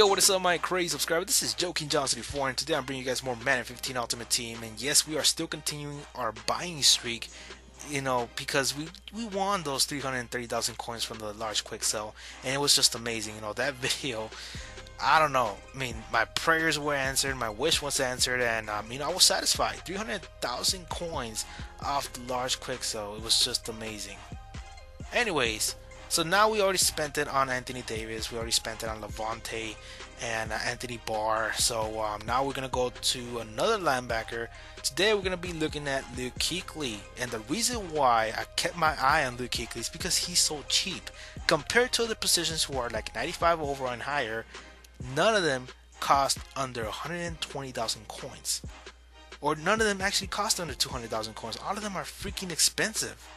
Yo, what is up, my crazy subscriber? This is Joe King Giant 74, and today I'm bringing you guys more Madden 15 Ultimate Team. And yes, we are still continuing our buying streak, you know, because we we won those 330,000 coins from the large quick sell, and it was just amazing. You know, that video, I don't know. I mean, my prayers were answered, my wish was answered, and um, you know, I was satisfied. 300,000 coins off the large quick sell. It was just amazing. Anyways. So now we already spent it on Anthony Davis. We already spent it on Lavonte and uh, Anthony Barr. So um, now we're gonna go to another linebacker. Today we're gonna be looking at Luke Kuechly, and the reason why I kept my eye on Luke Kuechly is because he's so cheap compared to the positions who are like 95 overall and higher. None of them cost under 120,000 coins, or none of them actually cost under 200,000 coins. All of them are freaking expensive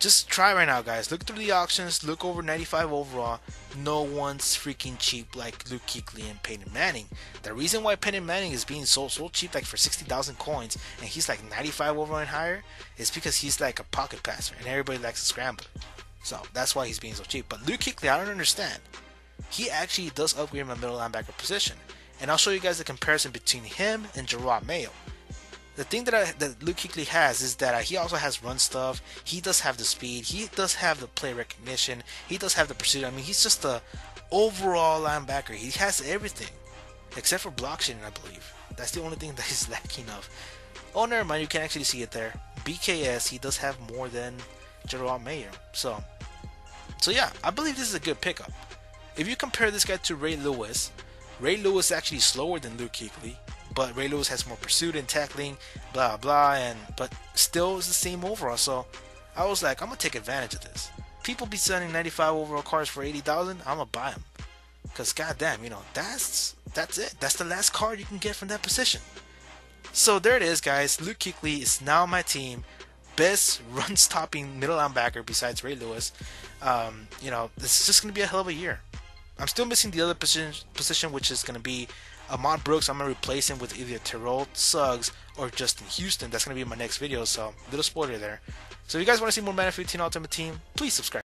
just try right now, guys. Look through the auctions. Look over 95 overall. No one's freaking cheap like Luke Kuechly and Peyton Manning. The reason why Peyton Manning is being sold so cheap, like for 60,000 coins, and he's like 95 overall and higher, is because he's like a pocket passer, and everybody likes a scrambler. So that's why he's being so cheap. But Luke Kuechly, I don't understand. He actually does upgrade my middle linebacker position, and I'll show you guys the comparison between him and Jerod Mayo the thing that I, that Luke Kuechly has is that uh, he also has run stuff. He does have the speed. He does have the play recognition. He does have the pursuit. I mean, he's just a overall linebacker. He has everything except for block shooting, I believe. That's the only thing that he's lacking of. Oh, never mind. You can actually see it there. BKS. He does have more than Jerod Mayo. So, so yeah, I believe this is a good pickup. If you compare this guy to Ray Lewis, Ray Lewis is actually slower than Luke Kuechly but Ray Lewis has more pursuit and tackling, blah blah, and but still is the same overall. So I was like, I'm gonna take advantage of this. People be selling 95 overall cars for 80,000. I'm gonna buy them, cause goddamn, you know that's that's it. That's the last card you can get from that position. So there it is, guys. Luke Kuechly is now my team. Best run stopping middle linebacker besides Ray Lewis. Um, you know, this is just going to be a hell of a year. I'm still missing the other position, position which is going to be Ahmad Brooks, I'm to replace him with either Terrell Suggs or Justin Houston. That's going to be my next video, so little spoiler there. So if you guys want to see more Madden 15 Ultimate Team, please subscribe.